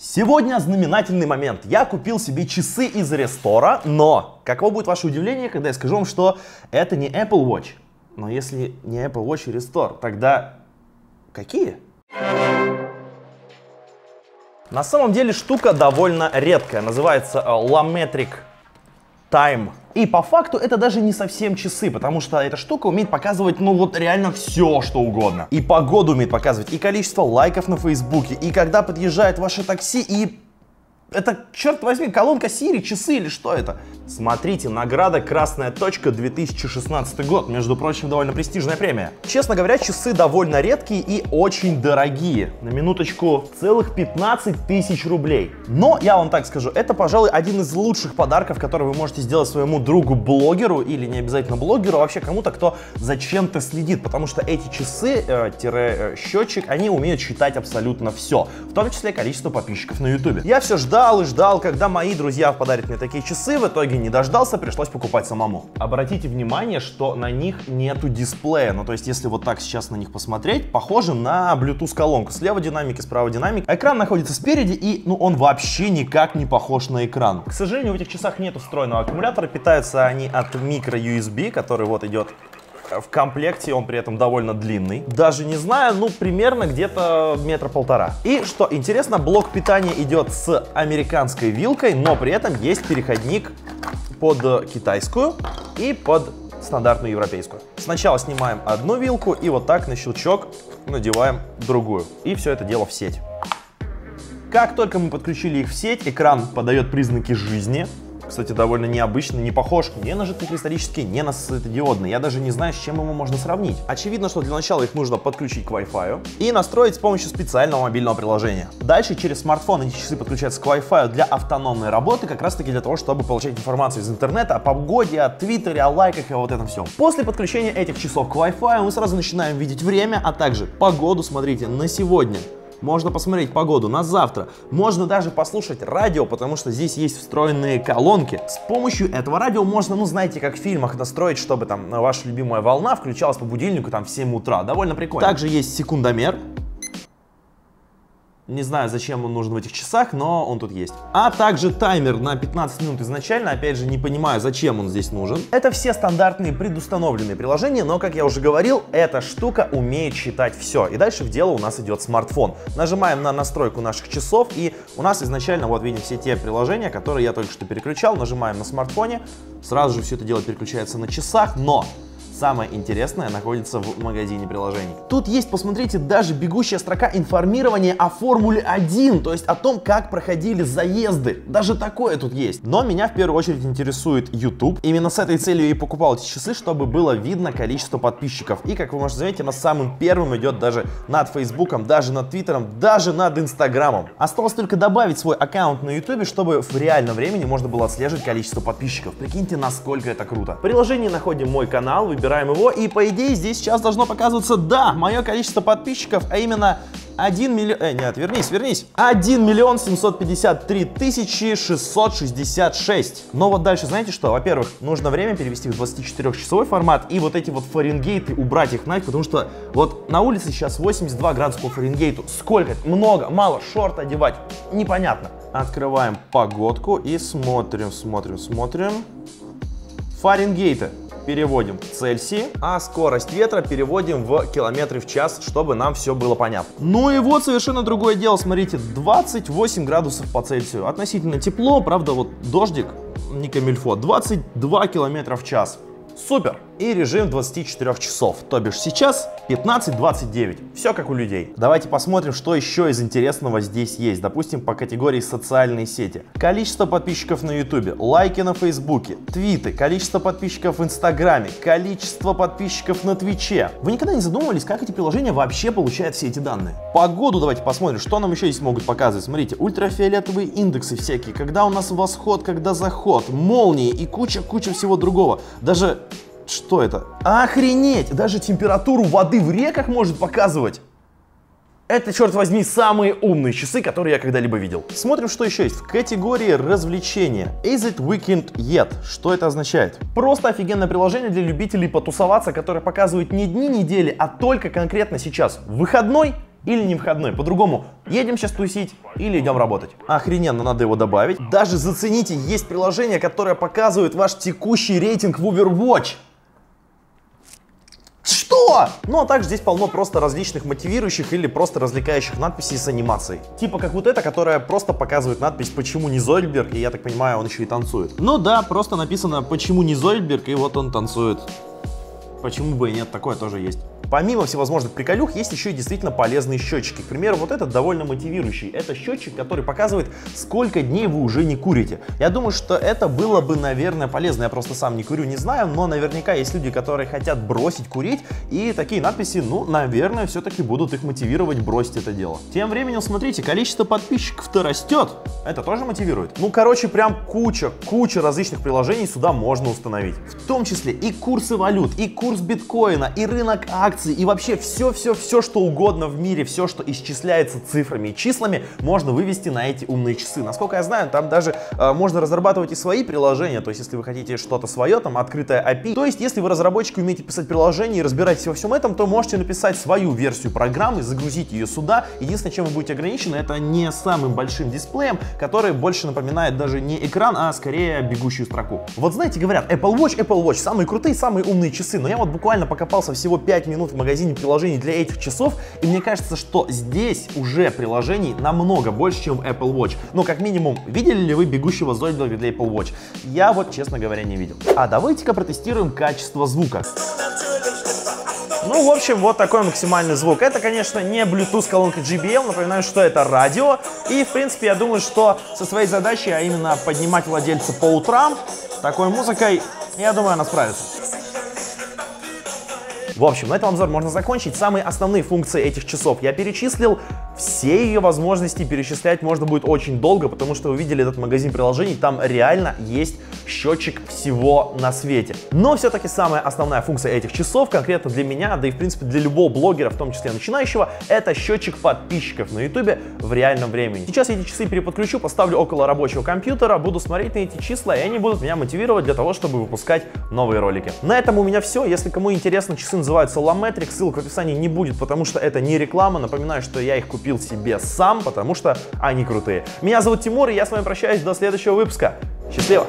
Сегодня знаменательный момент. Я купил себе часы из рестора, но каково будет ваше удивление, когда я скажу вам, что это не Apple Watch. Но если не Apple Watch и Restore, тогда какие? На самом деле штука довольно редкая. Называется э, Lametric Time. И по факту это даже не совсем часы, потому что эта штука умеет показывать, ну вот реально все, что угодно. И погоду умеет показывать, и количество лайков на Фейсбуке, и когда подъезжает ваше такси, и это, черт возьми, колонка Siri, часы или что это? Смотрите, награда «Красная точка» 2016 год. Между прочим, довольно престижная премия. Честно говоря, часы довольно редкие и очень дорогие. На минуточку, целых 15 тысяч рублей. Но, я вам так скажу, это, пожалуй, один из лучших подарков, который вы можете сделать своему другу-блогеру, или не обязательно блогеру, а вообще кому-то, кто за чем-то следит. Потому что эти часы, э, э, они умеют считать абсолютно все. В том числе количество подписчиков на YouTube. Я все ждал ждал и ждал, когда мои друзья подарят мне такие часы, в итоге не дождался, пришлось покупать самому. Обратите внимание, что на них нету дисплея, ну то есть если вот так сейчас на них посмотреть, похоже на Bluetooth колонку, слева динамик и справа динамик. Экран находится спереди и ну он вообще никак не похож на экран. К сожалению, в этих часах нет встроенного аккумулятора, питаются они от микро USB, который вот идет в комплекте он при этом довольно длинный. Даже не знаю, ну примерно где-то метра полтора. И что интересно, блок питания идет с американской вилкой, но при этом есть переходник под китайскую и под стандартную европейскую. Сначала снимаем одну вилку и вот так на щелчок надеваем другую. И все это дело в сеть. Как только мы подключили их в сеть, экран подает признаки жизни, кстати, довольно необычный, не похож ни на жидкокристаллический, ни на светодиодный. Я даже не знаю, с чем его можно сравнить. Очевидно, что для начала их нужно подключить к Wi-Fi и настроить с помощью специального мобильного приложения. Дальше через смартфон эти часы подключаются к Wi-Fi для автономной работы, как раз таки для того, чтобы получать информацию из интернета о погоде, о твиттере, о лайках и вот этом всем. После подключения этих часов к Wi-Fi мы сразу начинаем видеть время, а также погоду, смотрите, на сегодня можно посмотреть погоду на завтра, можно даже послушать радио, потому что здесь есть встроенные колонки. С помощью этого радио можно, ну знаете, как в фильмах настроить, чтобы там ваша любимая волна включалась по будильнику там в 7 утра. Довольно прикольно. Также есть секундомер, не знаю, зачем он нужен в этих часах, но он тут есть. А также таймер на 15 минут изначально, опять же, не понимаю, зачем он здесь нужен. Это все стандартные предустановленные приложения, но, как я уже говорил, эта штука умеет считать все. И дальше в дело у нас идет смартфон. Нажимаем на настройку наших часов, и у нас изначально, вот видим, все те приложения, которые я только что переключал. Нажимаем на смартфоне, сразу же все это дело переключается на часах, но Самое интересное находится в магазине приложений. Тут есть, посмотрите, даже бегущая строка информирования о Формуле 1, то есть о том, как проходили заезды. Даже такое тут есть. Но меня в первую очередь интересует YouTube. Именно с этой целью и покупал эти часы, чтобы было видно количество подписчиков. И, как вы можете заметить, на самым первым идет даже над Фейсбуком, даже над Твиттером, даже над Инстаграмом. Осталось только добавить свой аккаунт на YouTube, чтобы в реальном времени можно было отслеживать количество подписчиков. Прикиньте, насколько это круто. В приложении находим мой канал, выбираем выбираем его, и по идее здесь сейчас должно показываться, да, мое количество подписчиков, а именно 1 миллион... Э, нет, вернись, вернись. 1 миллион 753 тысячи 666. Но вот дальше, знаете что? Во-первых, нужно время перевести в 24-часовой формат, и вот эти вот фаренгейты убрать их нафиг, потому что вот на улице сейчас 82 градуса по фаренгейту. Сколько? Много, мало, шорт одевать? Непонятно. Открываем погодку и смотрим, смотрим, смотрим. Фаренгейты переводим в Цельсии, а скорость ветра переводим в километры в час, чтобы нам все было понятно. Ну и вот совершенно другое дело, смотрите, 28 градусов по Цельсию. Относительно тепло, правда, вот дождик, не камильфо, 22 километра в час. Супер! И режим 24 часов, то бишь сейчас 15-29. Все как у людей. Давайте посмотрим, что еще из интересного здесь есть. Допустим, по категории социальные сети. Количество подписчиков на YouTube, лайки на Фейсбуке, твиты, количество подписчиков в Инстаграме, количество подписчиков на Твиче. Вы никогда не задумывались, как эти приложения вообще получают все эти данные? Погоду давайте посмотрим, что нам еще здесь могут показывать. Смотрите, ультрафиолетовые индексы всякие, когда у нас восход, когда заход, молнии и куча-куча всего другого. Даже что это? Охренеть! Даже температуру воды в реках может показывать. Это, черт возьми, самые умные часы, которые я когда-либо видел. Смотрим, что еще есть. В категории развлечения. Is it weekend yet? Что это означает? Просто офигенное приложение для любителей потусоваться, которое показывает не дни недели, а только конкретно сейчас. Выходной или не входной. По-другому, едем сейчас тусить или идем работать. Охрененно, надо его добавить. Даже зацените, есть приложение, которое показывает ваш текущий рейтинг в Overwatch. Что? Ну а также здесь полно просто различных мотивирующих или просто развлекающих надписей с анимацией. Типа как вот эта, которая просто показывает надпись «Почему не Зольберг?» и я так понимаю, он еще и танцует. Ну да, просто написано «Почему не Зольберг?» и вот он танцует. Почему бы и нет, такое тоже есть. Помимо всевозможных приколюх, есть еще и действительно полезные счетчики. К примеру, вот этот довольно мотивирующий. Это счетчик, который показывает, сколько дней вы уже не курите. Я думаю, что это было бы, наверное, полезно. Я просто сам не курю, не знаю, но наверняка есть люди, которые хотят бросить курить, и такие надписи, ну, наверное, все-таки будут их мотивировать бросить это дело. Тем временем, смотрите, количество подписчиков-то растет. Это тоже мотивирует. Ну, короче, прям куча, куча различных приложений сюда можно установить. В том числе и курсы валют, и курс биткоина, и рынок акций, акции и вообще все-все-все, что угодно в мире, все, что исчисляется цифрами и числами, можно вывести на эти умные часы. Насколько я знаю, там даже э, можно разрабатывать и свои приложения, то есть если вы хотите что-то свое, там открытое API, то есть если вы разработчик умеете писать приложение и разбираетесь во всем этом, то можете написать свою версию программы, загрузить ее сюда. Единственное, чем вы будете ограничены, это не самым большим дисплеем, который больше напоминает даже не экран, а скорее бегущую строку. Вот знаете, говорят, Apple Watch, Apple Watch, самые крутые, самые умные часы, но я вот буквально покопался всего 5 минут в магазине приложений для этих часов, и мне кажется, что здесь уже приложений намного больше, чем Apple Watch. Но как минимум, видели ли вы бегущего Зольберга для Apple Watch? Я вот, честно говоря, не видел. А давайте-ка протестируем качество звука. Ну, в общем, вот такой максимальный звук. Это, конечно, не Bluetooth колонка JBL, напоминаю, что это радио. И, в принципе, я думаю, что со своей задачей, а именно поднимать владельца по утрам, такой музыкой, я думаю, она справится. В общем, на этом обзор можно закончить. Самые основные функции этих часов я перечислил. Все ее возможности перечислять можно будет очень долго, потому что вы видели этот магазин приложений, там реально есть счетчик всего на свете. Но все-таки самая основная функция этих часов, конкретно для меня, да и в принципе для любого блогера, в том числе начинающего, это счетчик подписчиков на YouTube в реальном времени. Сейчас я эти часы переподключу, поставлю около рабочего компьютера, буду смотреть на эти числа, и они будут меня мотивировать для того, чтобы выпускать новые ролики. На этом у меня все. Если кому интересно, часы называются Lametric, ссылка в описании не будет, потому что это не реклама. Напоминаю, что я их купил купил себе сам, потому что они крутые. Меня зовут Тимур, и я с вами прощаюсь до следующего выпуска. Счастливо!